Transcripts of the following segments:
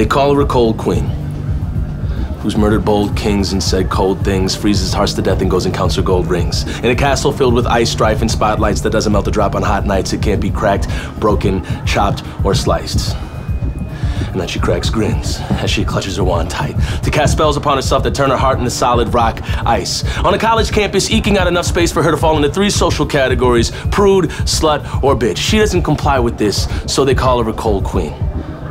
They call her a cold queen, who's murdered bold kings and said cold things, freezes hearts to death and goes and counts her gold rings. In a castle filled with ice, strife, and spotlights that doesn't melt a drop on hot nights, it can't be cracked, broken, chopped, or sliced. And then she cracks grins as she clutches her wand tight to cast spells upon herself that turn her heart into solid rock ice. On a college campus, eking out enough space for her to fall into three social categories prude, slut, or bitch. She doesn't comply with this, so they call her a cold queen.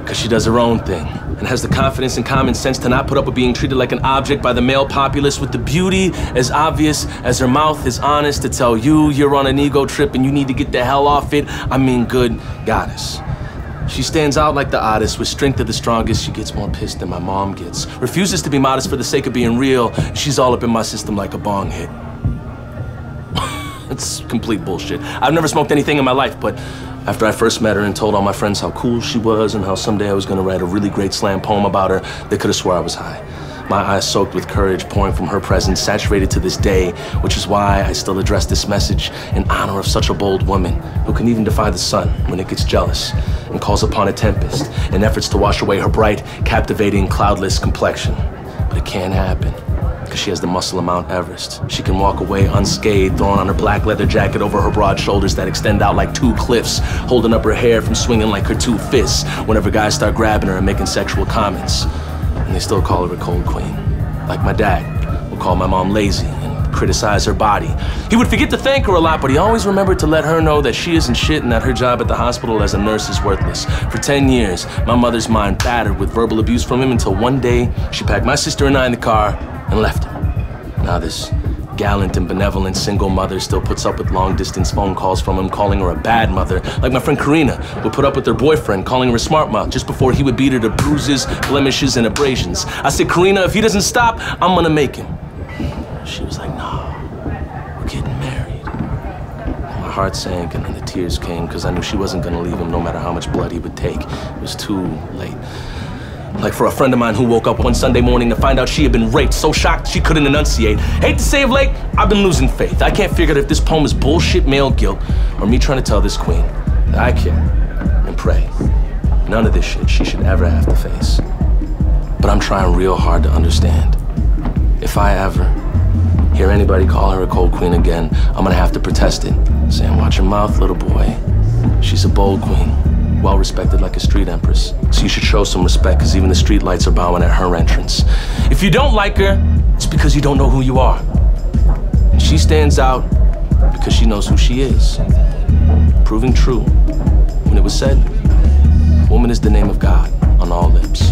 Because she does her own thing and has the confidence and common sense to not put up with being treated like an object by the male populace with the beauty as obvious as her mouth is honest to tell you you're on an ego trip and you need to get the hell off it. I mean, good goddess. She stands out like the oddest, with strength of the strongest. She gets more pissed than my mom gets. Refuses to be modest for the sake of being real. She's all up in my system like a bong hit. it's complete bullshit. I've never smoked anything in my life, but after I first met her and told all my friends how cool she was and how someday I was gonna write a really great slam poem about her, they could have swore I was high. My eyes soaked with courage pouring from her presence, saturated to this day, which is why I still address this message in honor of such a bold woman who can even defy the sun when it gets jealous and calls upon a tempest in efforts to wash away her bright, captivating, cloudless complexion. But it can't happen because she has the muscle of Mount Everest. She can walk away unscathed, throwing on her black leather jacket over her broad shoulders that extend out like two cliffs, holding up her hair from swinging like her two fists whenever guys start grabbing her and making sexual comments and they still call her a cold queen. Like my dad will call my mom lazy criticize her body. He would forget to thank her a lot, but he always remembered to let her know that she isn't shit and that her job at the hospital as a nurse is worthless. For 10 years, my mother's mind battered with verbal abuse from him until one day she packed my sister and I in the car and left him. Now this gallant and benevolent single mother still puts up with long distance phone calls from him calling her a bad mother, like my friend Karina would put up with her boyfriend calling her a smart mouth just before he would beat her to bruises, blemishes, and abrasions. I said, Karina, if he doesn't stop, I'm gonna make him. She was like, no, we're getting married. My heart sank and then the tears came because I knew she wasn't gonna leave him no matter how much blood he would take. It was too late. Like for a friend of mine who woke up one Sunday morning to find out she had been raped, so shocked she couldn't enunciate. Hate to say of late, I've been losing faith. I can't figure out if this poem is bullshit male guilt or me trying to tell this queen that I care and pray. None of this shit she should ever have to face. But I'm trying real hard to understand. If I ever hear anybody call her a cold queen again, I'm gonna have to protest it, saying, watch your mouth, little boy. She's a bold queen well respected like a street empress. So you should show some respect because even the street lights are bowing at her entrance. If you don't like her, it's because you don't know who you are. And she stands out because she knows who she is. Proving true when it was said, woman is the name of God on all lips.